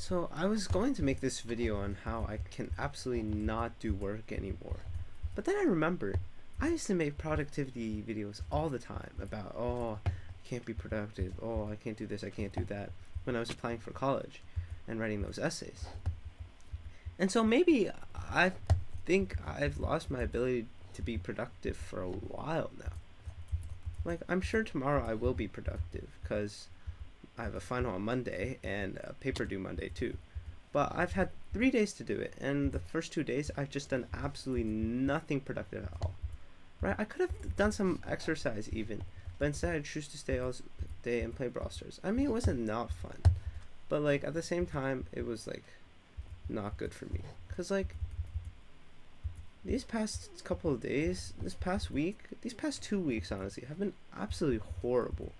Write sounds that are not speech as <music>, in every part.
So I was going to make this video on how I can absolutely not do work anymore. But then I remembered I used to make productivity videos all the time about oh I can't be productive, oh I can't do this, I can't do that when I was applying for college and writing those essays. And so maybe I think I've lost my ability to be productive for a while now. Like I'm sure tomorrow I will be productive because I have a final on Monday and a paper due Monday too. But I've had three days to do it, and the first two days I've just done absolutely nothing productive at all. Right? I could have done some exercise even, but instead I choose to stay all day and play Brawl Stars. I mean, it wasn't not fun, but like at the same time, it was like not good for me. Cause like these past couple of days, this past week, these past two weeks, honestly, have been absolutely horrible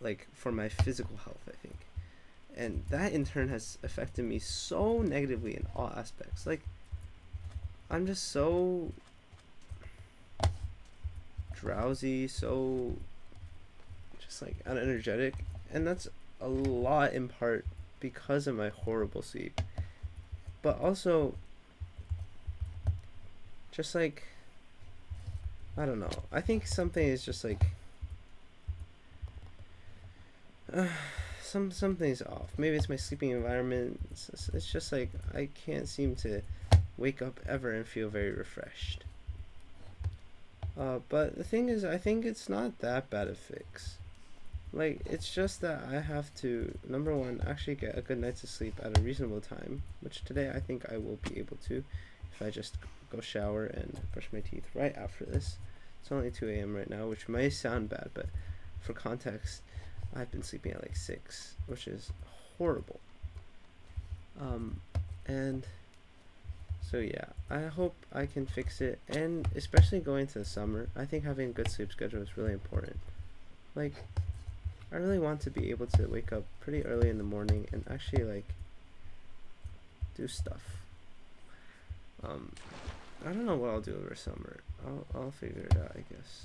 like for my physical health i think. And that in turn has affected me so negatively in all aspects. Like i'm just so drowsy so just like unenergetic. And that's a lot in part because of my horrible sleep. But also just like i don't know. I think something is just like uh, <sighs> some something's off. Maybe it's my sleeping environment. It's, it's just like I can't seem to wake up ever and feel very refreshed. Uh, but the thing is, I think it's not that bad a fix. Like, it's just that I have to, number one, actually get a good night's sleep at a reasonable time, which today I think I will be able to if I just go shower and brush my teeth right after this. It's only 2 a.m. right now, which may sound bad, but for context, I've been sleeping at like six, which is horrible. Um, and so yeah, I hope I can fix it, and especially going to the summer, I think having a good sleep schedule is really important. Like, I really want to be able to wake up pretty early in the morning and actually like do stuff. Um, I don't know what I'll do over summer. I'll I'll figure it out, I guess.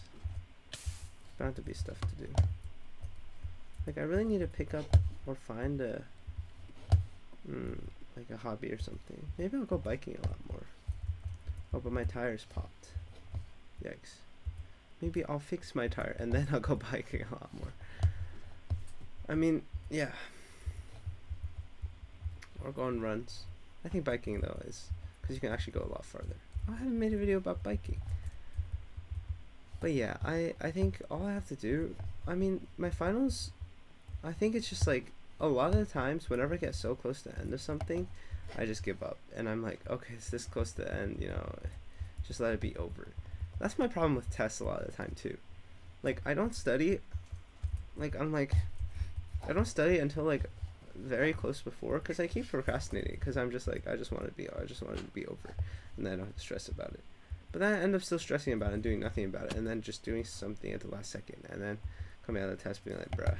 Bound to be stuff to do. Like I really need to pick up or find a mm, like a hobby or something. Maybe I'll go biking a lot more. Oh, but my tires popped. Yikes. Maybe I'll fix my tire and then <laughs> I'll go biking a lot more. I mean, yeah. Or go on runs. I think biking though is because you can actually go a lot farther. Oh, I haven't made a video about biking. But yeah, I I think all I have to do. I mean, my finals I think it's just like a lot of the times whenever I get so close to the end of something, I just give up and I'm like, okay, it's this close to the end, you know, just let it be over. That's my problem with tests a lot of the time too. Like I don't study like I'm like I don't study until like very close before because I keep procrastinating because I'm just like I just want to be I just want it to be over and then I don't have to stress about it. But then I end up still stressing about it and doing nothing about it and then just doing something at the last second and then coming out of the test being like, bruh,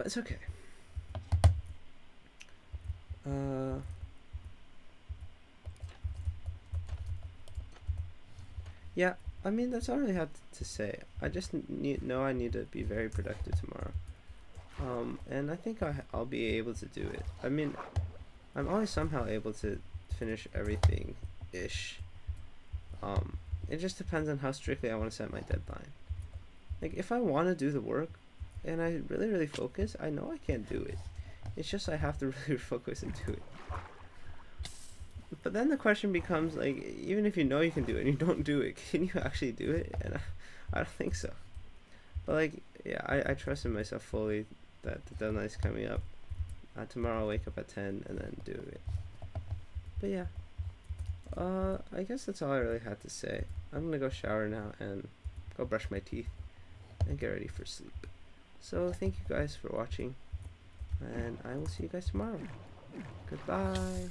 but it's okay. Uh, yeah, I mean, that's all I really have to say. I just need, know I need to be very productive tomorrow. Um, and I think I, I'll be able to do it. I mean, I'm always somehow able to finish everything ish. Um, it just depends on how strictly I want to set my deadline. Like, if I want to do the work, and I really, really focus, I know I can't do it. It's just I have to <laughs> really focus and do it. But then the question becomes like, even if you know you can do it and you <laughs> don't do it, can you actually do it? And I, I don't think so. But like, yeah, I, I trust in myself fully that the deadline is coming up. Uh, tomorrow I'll wake up at 10 and then do it. But yeah, uh, I guess that's all I really had to say. I'm gonna go shower now and go brush my teeth and get ready for sleep. So thank you guys for watching, and I will see you guys tomorrow. Goodbye.